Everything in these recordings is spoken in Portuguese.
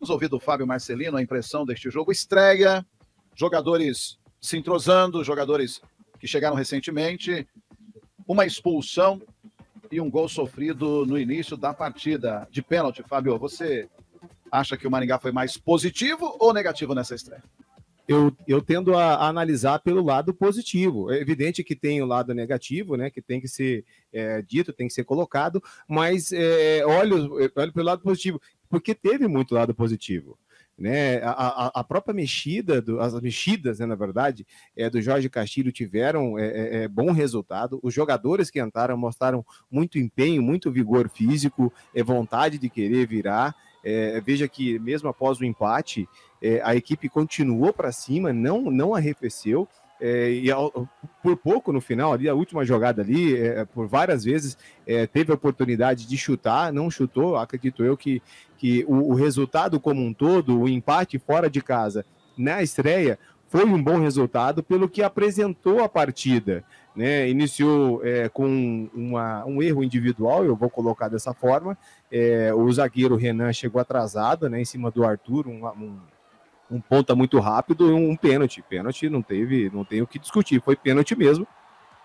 Vamos ouvir do Fábio Marcelino a impressão deste jogo. Estreia, jogadores se entrosando, jogadores que chegaram recentemente, uma expulsão e um gol sofrido no início da partida de pênalti. Fábio, você acha que o Maringá foi mais positivo ou negativo nessa estreia? Eu, eu tendo a, analisar pelo lado positivo. É evidente que tem o lado negativo, né? Que tem que ser é, dito, tem que ser colocado, mas é, olho, olho pelo lado positivo, porque teve muito lado positivo. Né, a, a, própria mexida, do, as mexidas, né, na verdade, é, do Jorge Castilho tiveram é, é, é, bom resultado. Os jogadores que entraram mostraram muito empenho, muito vigor físico, é, vontade de querer virar. É, veja que mesmo após o empate, é, a equipe continuou para cima, não, não arrefeceu. É, e ao, por pouco no final, ali, a última jogada ali, é, por várias vezes, é, teve a oportunidade de chutar, não chutou. Acredito eu que, que o, o, resultado como um todo, o empate fora de casa na estreia, foi um bom resultado pelo que apresentou a partida. Né? Iniciou é, com uma, um erro individual, eu vou colocar dessa forma. É, o zagueiro Renan chegou atrasado né, em cima do Arthur, um, um um ponta muito rápido e um pênalti. Pênalti não teve, não tem o que discutir, foi pênalti mesmo.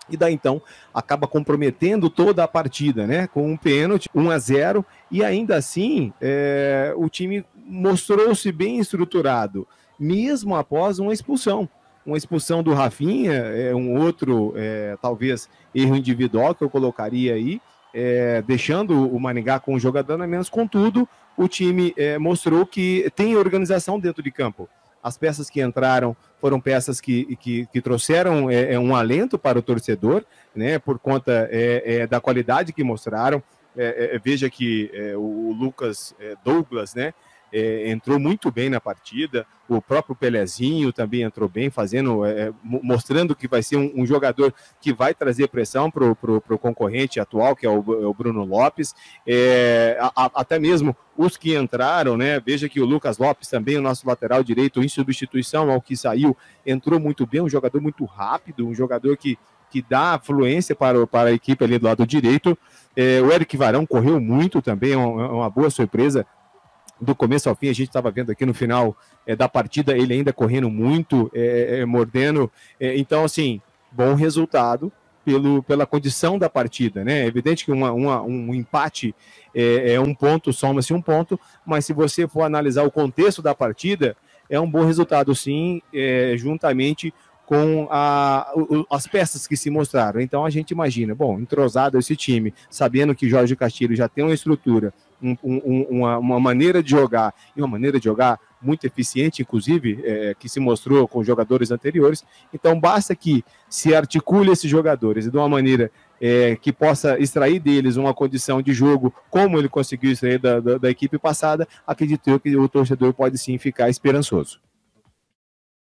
E daí então acaba comprometendo toda a partida, né? Com um pênalti, 1 a 0 e ainda assim é, o time mostrou-se bem estruturado, mesmo após uma expulsão. Uma expulsão do Rafinha, é um outro, é, talvez, erro individual que eu colocaria aí, é, deixando o Maringá com um jogador a menos, contudo, o time é, mostrou que tem organização dentro de campo. As peças que entraram foram peças que, que, que trouxeram é, é um alento para o torcedor, né, por conta é, é da qualidade que mostraram. É, veja que o Lucas Douglas, né, é, entrou muito bem na partida. O próprio Pelezinho também entrou bem, fazendo, é, mostrando que vai ser um, um, jogador que vai trazer pressão para o concorrente atual, que é o, é o Bruno Lopes. É, a, a, até mesmo os que entraram, né? Veja que o Lucas Lopes também, o nosso lateral direito, em substituição ao que saiu, entrou muito bem, um jogador muito rápido, um jogador que que dá fluência para, para a equipe ali do lado direito. É, o Eric Varão correu muito também, é uma, uma boa surpresa do começo ao fim, a gente estava vendo aqui no final é, da partida, ele ainda correndo muito, é, é, mordendo. É, então, assim, bom resultado pelo, pela condição da partida, né? É evidente que uma, uma, um empate é, é um ponto, soma-se um ponto, mas se você for analisar o contexto da partida, é um bom resultado, sim, juntamente com a, as peças que se mostraram. Então a gente imagina, bom, entrosado esse time, sabendo que Jorge Castilho já tem uma estrutura, um, um, uma, uma, maneira de jogar, e uma maneira de jogar muito eficiente, inclusive, é, que se mostrou com jogadores anteriores. Então, basta que se articule esses jogadores de uma maneira é, que possa extrair deles uma condição de jogo, como ele conseguiu extrair da, da, da equipe passada, acredito eu que o torcedor pode sim ficar esperançoso.